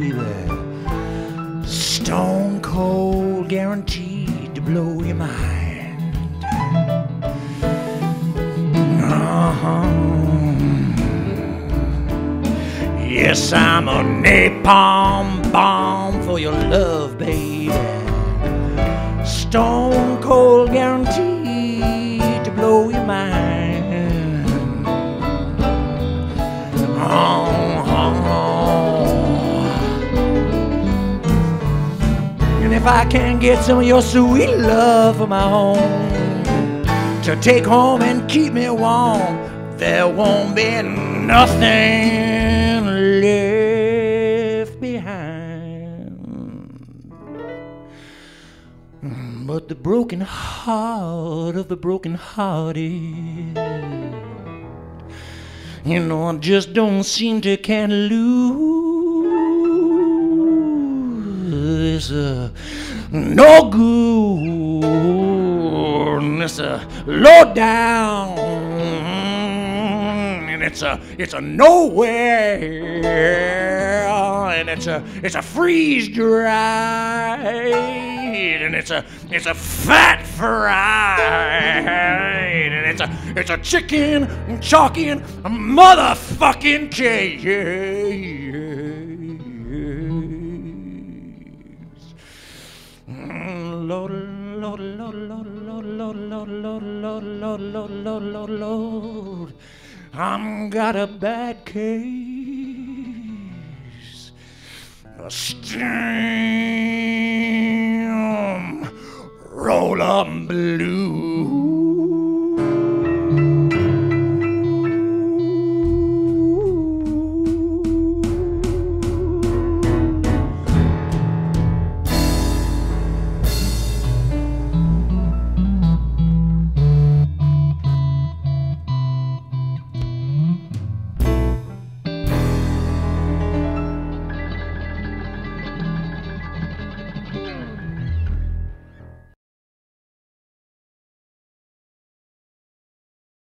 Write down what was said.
anywhere. Stone cold guaranteed to blow your mind. Uh huh. Yes, I'm a napalm bomb for your love, baby. Stone cold And if I can't get some of your sweet love for my home to take home and keep me warm, there won't be nothing left behind but the broken heart of the broken hearted. You know, I just don't seem to can lose. It's uh, no good. It's a low down. And it's a it's a nowhere. And it's a it's a freeze dried. And it's a it's a fat fried. And it's a it's a chicken chalking motherfucking case. Lord, I'm got a bad case. A stem roll 'em blue.